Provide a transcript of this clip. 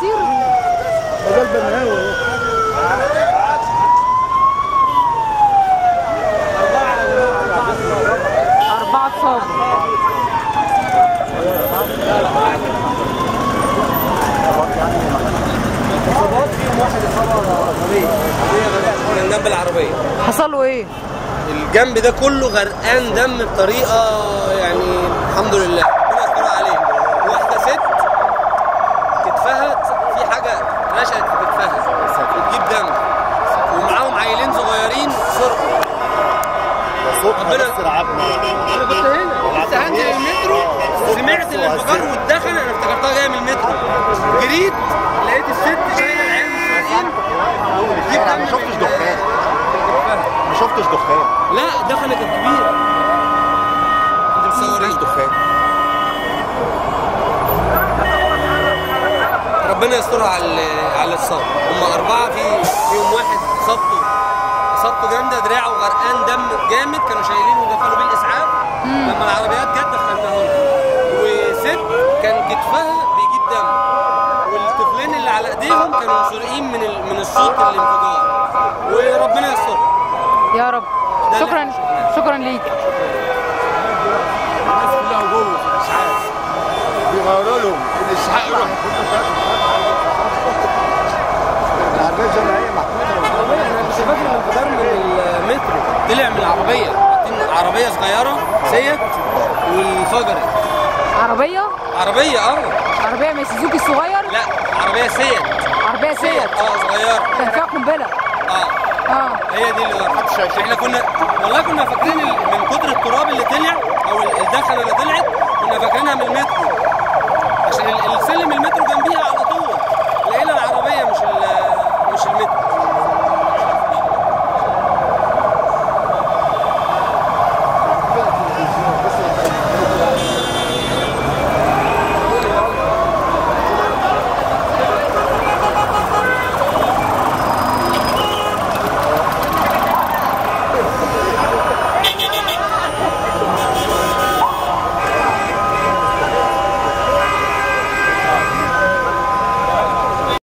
عصير ده البناوي أربعة العربيه حصل إيه؟ الجنب ده كله غرقان دم بطريقة يعني الحمد لله ربنا يستر عليه واحدة ست كتفها في حاجة نشأت في كتفها بتجيب دم ومعاهم عيلين صغيرين سرقوا رعبنا أنا كنت هنا لسه هنزل المترو. سمعت الانفجار والدخن أنا افتكرتها جاية من المترو. جريت لقيت الست شايله العيال أنا ما شفتش دخان. ما شفتش دخان. لا دخنه كانت كبيره انت مصورين. دخان. ربنا يسترها على على الصاب هم أربعة في فيهم واحد صبته صبته جامدة دراعه غرقان دم جامد كانوا شايلينه ودخلوا بيه الإسعاف. لما العربيات جت دخلناهم. وست كان كتفها بيجيب دم. والطفلين اللي على إيديهم كانوا مسرقين من ال- من الصوت الانفجار وربنا يسترها. يا رب. شكرا. شكرا ليك. الناس كلها جوه في الإسعاف. بيغيروا لهم الإسعاف. يروح العربيه زي ما هي أنا كنت فاكر الانفجار طلع من العربية. حاطين عربية صغيرة سيت وانفجرت عربية؟ عربية آه. عربية من سوزوكي الصغير؟ لا عربية سيت عربية سيت آه صغيره كان فيها قنبلة. آه. آه. هي دي اللي هيشوف. إحنا كنا والله كنا فاكرين